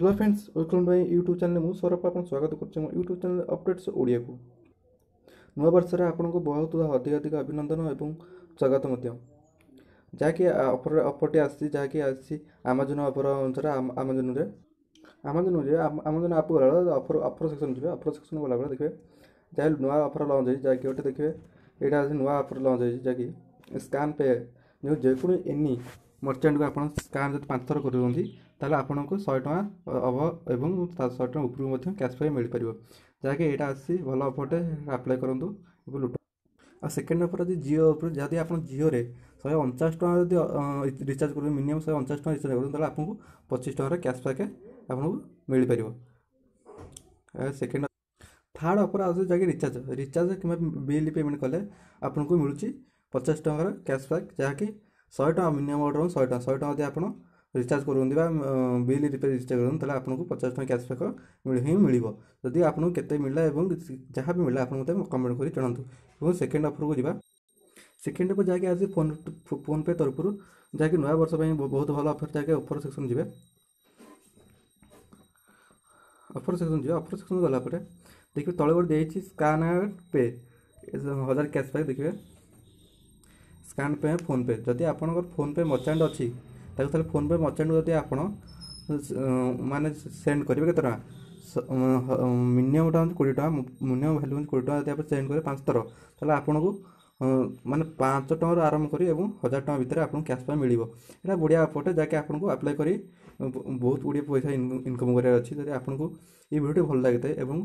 hello friends welcome ভাই YouTube channel ମୁଁ ସୌରଭ ଆପଣ ସ୍ୱାଗତ କରୁଛି ମୋ ୟୁଟ୍ୟୁବ୍ ଚ୍ୟାନେଲ୍ ଅପଡେଟ୍ସ ଓଡ଼ିଆକୁ ନୂଆ ବର୍ଷରେ ଆପଣଙ୍କୁ ବହୁତ ଅଧିକ ଅଧିକ ଅଭିନନ୍ଦନ ଏବଂ ସ୍ୱାଗତ ମଧ୍ୟ ଯାହାକି ଅଫର ଅଫରଟି ଆସିଛି ଯାହାକି ଆସିଛି ଆମାଜନ୍ ଅଫର ଅନୁସାରେ ଆମାଜନ୍ରେ ଆମାଜନ୍ ଯିବେ ଆମାଜନ୍ ଆପ୍ ଗଲାବେଳେ ଅଫର ଅଫର ସେକ୍ସନ୍ ଯିବେ ଅଫର ସେକ୍ସନ୍ ଗଲାବେଳେ ଦେଖିବେ ଯାହା ନୂଆ ଅଫର ଲଞ୍ଚ ହେଇଛି ଯାହାକି ଗୋଟେ ଦେଖିବେ ଏଇଟା ଅଛି ନୂଆ ଅଫର ଲଞ୍ଚ ହେଇଛି ଯାହାକି ସ୍କାନ୍ ପେ ଯେଉଁ ଯେକୌଣସି ଏନି ମର୍ଚ୍ଚାଣ୍ଟକୁ ଆପଣ ସ୍କାନ୍ ଯଦି ପାଞ୍ଚ ଥର କରୁଛନ୍ତି ତାହେଲେ ଆପଣଙ୍କୁ ଶହେ ଟଙ୍କା ଅଭ ଏବଂ ଶହେ ଟଙ୍କା ଉପରକୁ ମଧ୍ୟ କ୍ୟାସ୍ବ୍ୟାକ୍ ମିଳିପାରିବ ଯାହାକି ଏଇଟା ଆସି ଭଲ ଅଫର୍ଟେ ଆପ୍ଲାଏ କରନ୍ତୁ ଏବଂ ଲୁଟ ଆଉ ସେକେଣ୍ଡ ଅଫର୍ ଅଛି ଜିଓ ଉପରେ ଯଦି ଆପଣ ଜିଓରେ ଶହେ ଅଣଚାଶ ଟଙ୍କା ଯଦି ରିଚାର୍ଜ କରିବେ ମିନିମମ୍ ଶହେ ଅଣଚାଶ ଟଙ୍କା ରିଚାର୍ଜ କରନ୍ତୁ ତାହେଲେ ଆପଣଙ୍କୁ ପଚିଶ ଟଙ୍କାର କ୍ୟାସ୍ବ୍ୟାକ୍ ଆପଣଙ୍କୁ ମିଳିପାରିବ ସେକେଣ୍ଡ ଥାର୍ଡ଼ ଅଫର୍ ଆସୁଛି ଯାହାକି ରିଚାର୍ଜ ରିଚାର୍ଜ କିମ୍ବା ବିଲ୍ ପେମେଣ୍ଟ କଲେ ଆପଣଙ୍କୁ ମିଳୁଛି ପଚାଶ ଟଙ୍କାର କ୍ୟାସ୍ବ୍ୟାକ୍ ଯାହାକି ଶହେ ଟଙ୍କା ମିନିମମ୍ ଅର୍ଡ଼ର ଶହେ ଟଙ୍କା ଶହେ ଟଙ୍କା ଯଦି ଆପଣ रिचार्ज कर बिल रिपेयर रिचार्ज करूँ तेल आपको पचास टाँग क्याशबैक ही मिली जदि आपको केत मिला और जहाँ भी मिला आपत कमेंट कर जनातु सेकेंड अफर को जी सेकेंड अफर जहाँकि आज फोन फोनपे तरफ जहाँकि नुआ वर्ष बहुत भल अफर जाए अफर सेक्शन जी अफर सेक्शन जी अफर सेक्शन गला देखिए तले गोटे स्कान एंड पे हजार बैक देखिए स्कान पे फोन पे जदि आप फोन पे मर्चाट अच्छी ତାକୁ ତାହେଲେ ଫୋନ୍ପେ ମର୍ଚାଣ୍ଟକୁ ଯଦି ଆପଣ ମାନେ ସେଣ୍ଡ କରିବେ କେତେ ଟଙ୍କା ମିନିମମ୍ଟା ହେଉଛି କୋଡ଼ିଏ ଟଙ୍କା ମିନିମମ୍ ଭ୍ୟାଲ୍ୟୁ ହେଉଛି କୋଡ଼ିଏ ଟଙ୍କା ଯଦି ଆପଣ ସେଣ୍ଡ କରିବେ ପାଞ୍ଚ ଥର ତାହେଲେ ଆପଣଙ୍କୁ ମାନେ ପାଞ୍ଚ ଟଙ୍କାରୁ ଆରମ୍ଭ କରି ଏବଂ ହଜାର ଟଙ୍କା ଭିତରେ ଆପଣଙ୍କୁ କ୍ୟାସ୍ବ୍ୟାକ୍ ମିଳିବ ଏଇଟା ବଢ଼ିଆ ଅଫର୍ଟେ ଯାହାକି ଆପଣଙ୍କୁ ଆପ୍ଲାଏ କରି ବହୁତ ଗୁଡ଼ିଏ ପଇସା ଇନକମ୍ କରିବାର ଅଛି ଯଦି ଆପଣଙ୍କୁ ଏଇ ଭିଡ଼ିଓଟି ଭଲ ଲାଗିଥାଏ ଏବଂ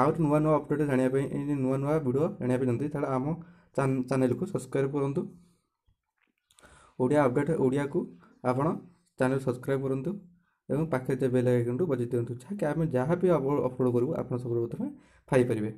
ଆହୁରି ନୂଆ ନୂଆ ଅପଡ଼େଟ୍ ଜାଣିବା ପାଇଁ ନୂଆ ନୂଆ ଭିଡ଼ିଓ ଜାଣିବା ପାଇଁ ଚାହାନ୍ତି ତାହେଲେ ଆମ ଚ୍ୟାନେଲ୍କୁ ସବସ୍କ୍ରାଇବ୍ କରନ୍ତୁ ଓଡ଼ିଆ ଅପଡ଼େଟ୍ ଓଡ଼ିଆକୁ ଆପଣ ଚ୍ୟାନେଲ୍ ସବସ୍କ୍ରାଇବ୍ କରନ୍ତୁ ଏବଂ ପାଖରେ ଥିବା ବେଲ୍ ଆଇକନ୍ଟି ବଜାଇ ଦିଅନ୍ତୁ ଯାହାକି ଆମେ ଯାହା ବି ଅପଲୋଡ଼୍ କରିବୁ ଆପଣ ସବୁପ୍ରଥମେ ପାଇପାରିବେ